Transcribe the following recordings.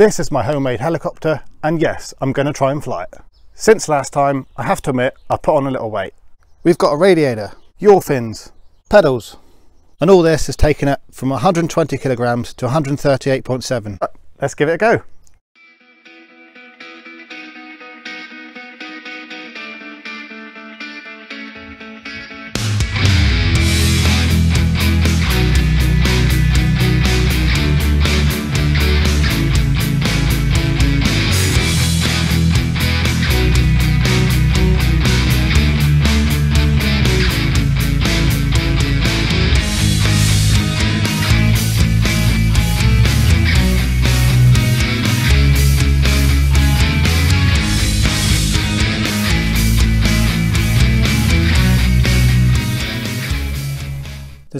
This is my homemade helicopter and yes, I'm going to try and fly it. Since last time, I have to admit, I put on a little weight. We've got a radiator, yaw fins, pedals, and all this has taken it from 120 kilograms to 138.7. Let's give it a go.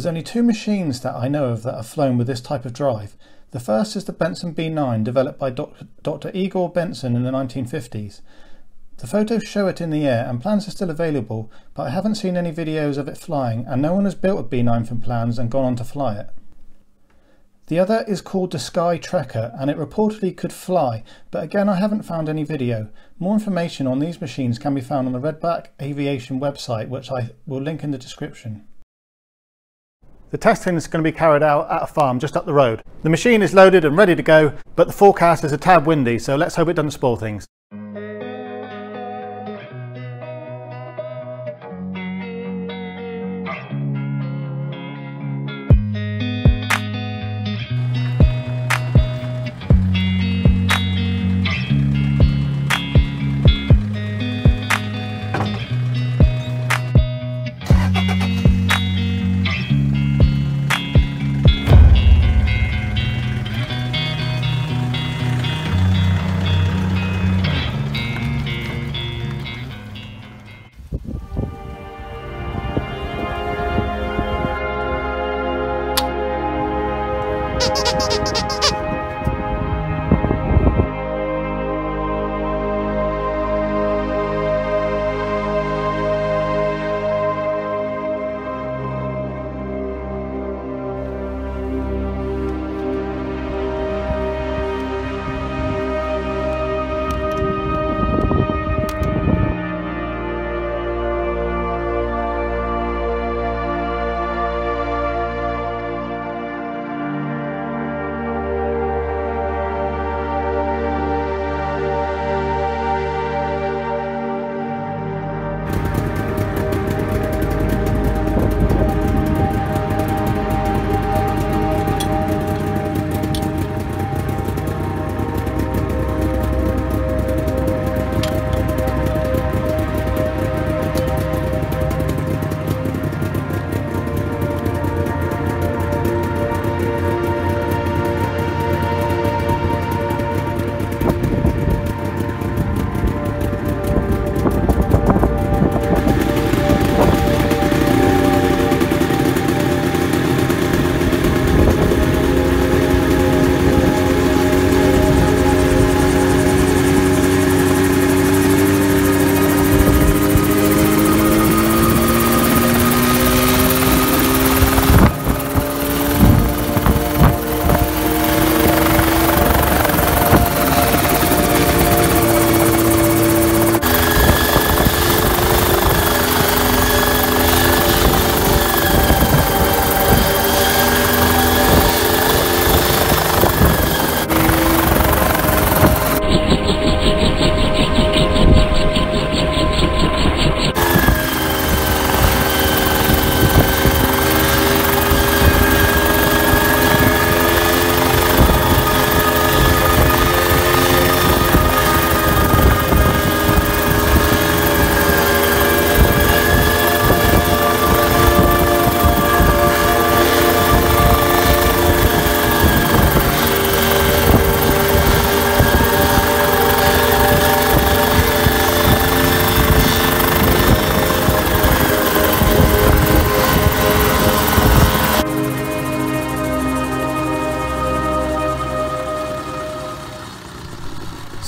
There's only two machines that I know of that have flown with this type of drive. The first is the Bensen B9 developed by Dr. Igor Bensen in the 1950s. The photos show it in the air and plans are still available, but I haven't seen any videos of it flying and no one has built a B9 from plans and gone on to fly it. The other is called the Sky Trekker and it reportedly could fly, but again I haven't found any video. More information on these machines can be found on the Redback Aviation website which I will link in the description. The testing is going to be carried out at a farm just up the road. The machine is loaded and ready to go, but the forecast is a tad windy, so let's hope it doesn't spoil things.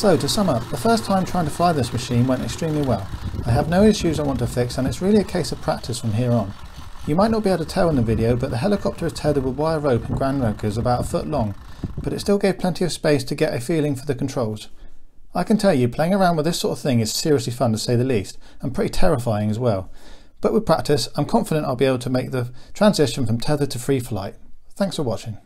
So to sum up, the first time trying to fly this machine went extremely well. I have no issues I want to fix and it's really a case of practice from here on. You might not be able to tell in the video, but the helicopter is tethered with wire rope and ground anchors about a foot long, but it still gave plenty of space to get a feeling for the controls. I can tell you, playing around with this sort of thing is seriously fun to say the least, and pretty terrifying as well. But with practice, I'm confident I'll be able to make the transition from tether to free flight. Thanks for watching.